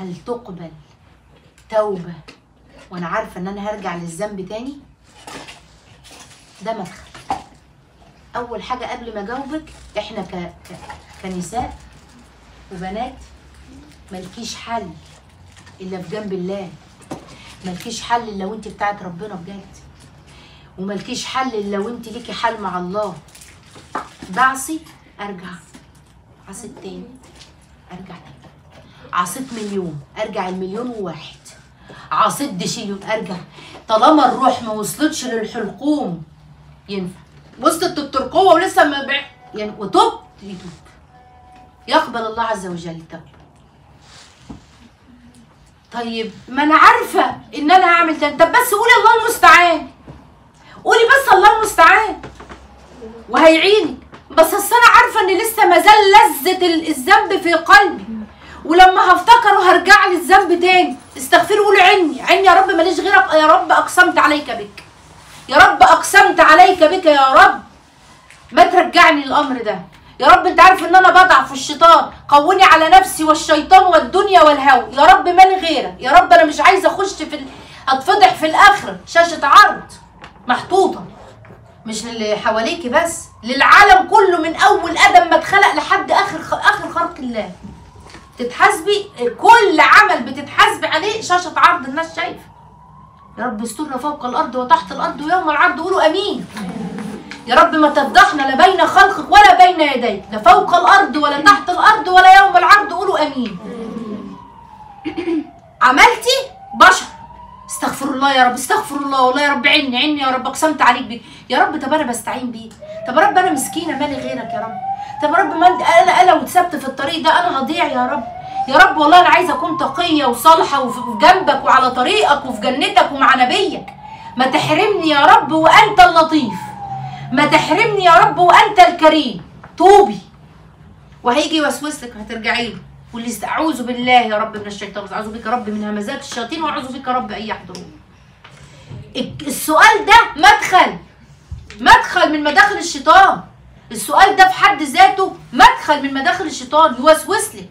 هل تقبل توبة وأنا عارفة إن أنا هرجع للذنب تاني؟ ده مدخل. أول حاجة قبل ما أجاوبك إحنا ك... ك... كنساء وبنات ملكيش حل إلا في جنب الله. ملكيش حل إلا لو انت بتاعت ربنا بجد. وملكيش حل إلا لو انت ليكي حل مع الله. بعصي أرجع. عصيت تاني أرجع تاني. عصيت مليون أرجع المليون وواحد عصيت دشيليون أرجع. طالما الروح ما وصلتش للحلقوم ينفع. وصلت الترقوه ولسه ما بع... يعني وتوب يتوب يقبل الله عز وجل التوبه طيب ما أنا عارفة إن أنا هعمل تاني طب بس قولي الله المستعان. قولي بس الله المستعان. وهيعينك بس أصل أنا عارفة إن لسه ما زال لذة ال- الذنب في قلبي. ولما هفتكره هرجع لي الذنب تاني. استغفري قولي عني عني يا رب ماليش غيرك؟ يا رب أقسمت عليك بك. يا رب أقسمت عليك بك يا رب. ما ترجعني الامر ده. يا رب أنت عارف إن أنا بضعف الشيطان. قوني على نفسي والشيطان والدنيا والهوى يا رب مالي غيرك. يا رب أنا مش عايزه أخش في. أتفضح في الآخرة. شاشة عرض. محطوطة. مش للي حواليكي بس. للعالم كله من أول أدم ما اتخلق لحد آخر. آخر خلق الله. تتحاسبي كل عمل بتتحاسبي عليه شاشة عرض الناس شايفة. يا رب استرنا فوق الأرض وتحت الأرض ويوم العرض قولوا آمين. يا رب ما تفضحنا لا بين خلقك ولا بين يديك لا فوق الأرض ولا تحت الأرض ولا يوم العرض قولوا آمين. عملتي؟ بشر. استغفر الله يا رب استغفر الله والله يا رب عني عني يا رب أقسمت عليك بيك. يا رب طب أنا بستعين بيك. طب يا رب أنا مسكينة مالي غيرك يا رب. طب يا رب ما أنا أنا لو اتثبت في الطريق ده أنا هضيع يا رب. يا رب والله أنا عايزه أكون تقية وصالحة وفي جنبك وعلى طريقك وفي جنتك ومع نبيك. ما تحرمني يا رب وأنت اللطيف. ما تحرمني يا رب وأنت الكريم. توبي. وهيجي يوسوس لك هترجعي له. واللي أعوذ بالله يا رب من الشيطان أعوذ بك يا رب من همزات الشياطين وأعوذ بك يا رب يحضرون. الك- السؤال ده مدخل. مدخل من مداخل الشيطان. السؤال ده في حد ذاته مدخل من مداخل الشيطان يوسوس لك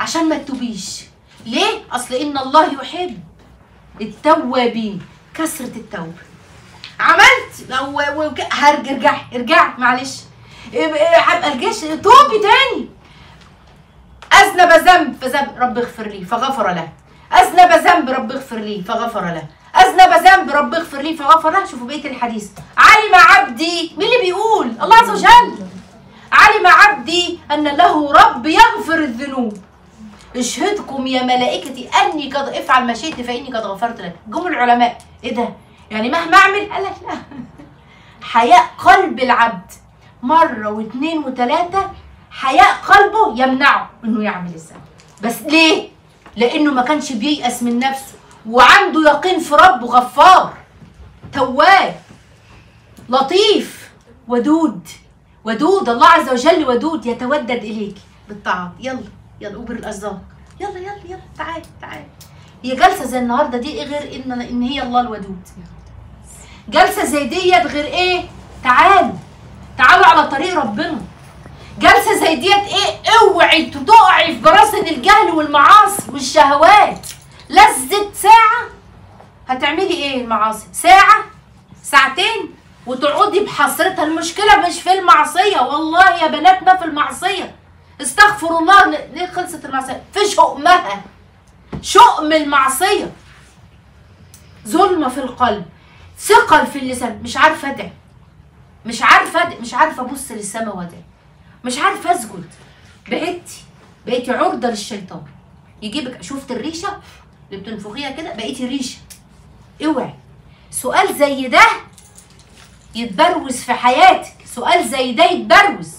عشان ما تتوبيش. ليه؟ أصل إن الله يحب التوابين كثرة التوبة. عملت؟ لو و- وك- هرجع ارجعي ارجعي معلش. هبقى الجيش. توبي تاني. أذنب ذنب فذنب رب اغفر لي فغفر له. أذنب ذنب رب اغفر لي فغفر له. أذنب ذنب رب اغفر لي فغفر له. شوفوا بقية الحديث. علم عبدي مين اللي بيقول؟ الله عز وجل. علم عبدي أن له رب يغفر الذنوب. اشهدكم يا ملائكتي أني قد أفعل ما شئت فإني قد غفرت لك. جم العلماء. إيه ده؟ يعني مهما أعمل قال لك لا. حياء قلب العبد. مرة واثنين وثلاثة حياء قلبه يمنعه إنه يعمل الذنب. بس ليه؟ لأنه ما كانش بييأس من نفسه. وعنده يقين في ربه غفار تواب لطيف ودود. ودود الله عز وجل ودود يتودد إليك. بالطاعات يلا يلا أوبر الازاق يلا يلا يلا. تعال تعال. هي جلسة زي النهارده دي إيه غير إن إن هي الله الودود؟ جلسة زي ديت غير إيه؟ تعالوا تعالوا على طريق ربنا. جلسة زي ديت إيه؟ اوعي تقعي في براسن الجهل والمعاصي والشهوات. لذة ساعة. هتعملي إيه المعاصي؟ ساعة؟ ساعتين؟ وتقعدي بحسرتها المشكلة مش في المعصية. والله يا بنات ما في المعصية. استغفر الله. ليه خلصت المعصية؟ في شؤمها شؤم المعصية. ظلمة في القلب. ثقل في اللسان. مش عارفة أدعي. مش عارفة أدعي. مش عارفة أبص للسما وأدعي. مش عارفة أسجد. بقيتي بقيتي عرضة للشيطان. يجيبك شفت الريشة؟ اللي بتنفخيها كده بقيتي ريشة اوعي. سؤال زي ده يتبروز في حياتك. سؤال زي ده يتبروز.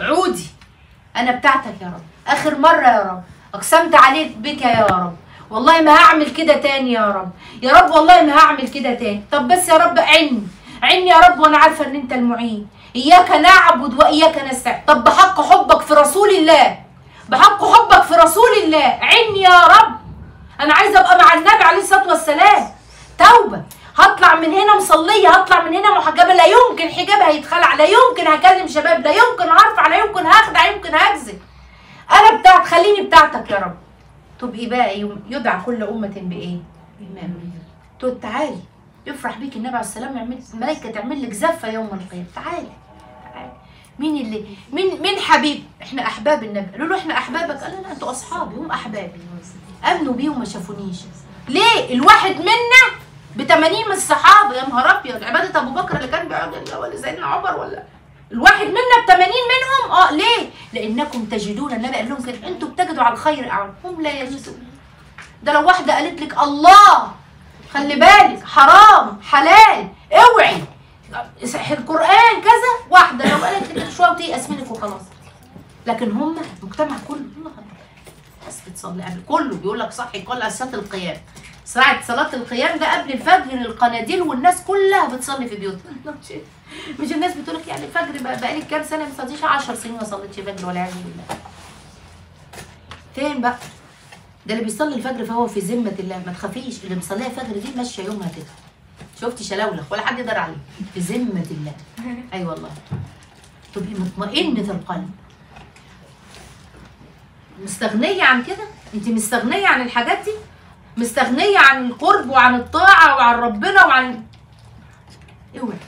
عودي. أنا بتاعتك يا رب. آخر مرة يا رب. أقسمت عليك بك يا رب. والله ما هعمل كده تاني يا رب. يا رب والله ما هعمل كده تاني. طب بس يا رب عني. عني يا رب وأنا عارفة إن أنت المعين. إياك نعبد وإياك نستعين. طب بحق حبك في رسول الله. بحق حبك في رسول الله. عني يا رب. أنا عايزة أبقى مع النبي عليه الصلاة والسلام. توبة. هطلع من هنا مصلية هطلع من هنا محجبة. لا يمكن حجابي هيتخلع لا يمكن هكلم شباب لا يمكن هرفع لا يمكن هخدع يمكن هكذب أنا بتاعت خليني بتاعتك يا رب. تبقي بقى؟ يوم- يدعى كل أمة بإيه؟ تقول تعالي. يفرح بيك النبي عليه السلام يعمل الملائكه تعمل لك زفة يوم القيامة. تعالي. مين اللي مين مين حبيب؟ إحنا أحباب النبي. قالوا له إحنا أحبابك. قال لا أنتوا اصحابي هم احبابي أمنوا بيه وما شافونيش. ليه؟ الواحد منا ب 80 من الصحابة. يا نهار أبيض. عبادة أبو بكر اللي كان بيقعد ولا سيدنا عمر ولا؟ الواحد منا ب 80 منهم. آه ليه؟ لأنكم تجدون النبي. قال لهم كده أنتوا بتجدوا على الخير اعوان هم لا يجدون. ده لو واحدة قالت لك الله خلي بالك حرام حلال اوعي. القرآن كذا واحدة. لو قالت لك شوية وتيأس منك وخلاص. لكن هم المجتمع كله الله ناس بتصلي قبل كله بيقول لك صحي كل صلاة القيام. ساعة صلاة القيام ده قبل الفجر القناديل والناس كلها بتصلي في بيوتها. مش الناس بتقول لك يعني الفجر بقى بقالي كام سنة ما صليتش؟ 10 سنين ما صليتش فجر ولا عياذ بالله. فين بقى؟ ده اللي بيصلي الفجر فهو في ذمة الله. ما تخافيش اللي مصليه الفجر دي ماشية يومها كده. شفتي شلاولخ ولا حد يقدر عليه. في ذمة الله. أي أيوة والله. تبقي مطمئنة القلب. مستغنية عن كده؟ أنت مستغنية عن الحاجات دي؟ مستغنية عن القرب وعن الطاعة وعن ربنا وعن اوعي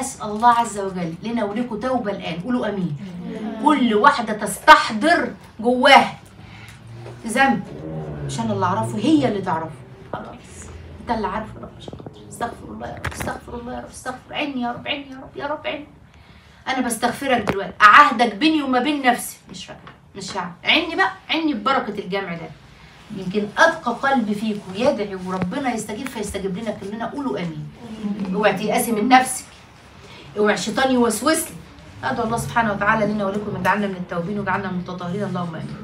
أسأل الله عز وجل لنا ولكم توبة الآن. قولوا أمين. كل واحدة تستحضر جواها. ذنب مش أنا اللي أعرفه هي اللي تعرفه. خلاص. أنت اللي عارفه يا رب عشان خاطري. استغفر الله يا رب استغفر الله يا رب استغفر. عيني يا رب عيني يا رب يا رب عيني. أنا بستغفرك دلوقتي. أعهدك بيني وما بين نفسي. مش فاكرة مش هعمل عيني بقى عيني ببركة الجمع ده. يمكن أتقى قلب فيكم يدعي وربنا يستجيب فيستجيب لنا كلنا قولوا آمين. اوعي تيأسي من نفسك. اوعي الشيطان يوسوس لي. أدعو الله سبحانه وتعالى لنا ولكم يجعلنا من التوابين ويجعلنا من المتطهرين اللهم آمين.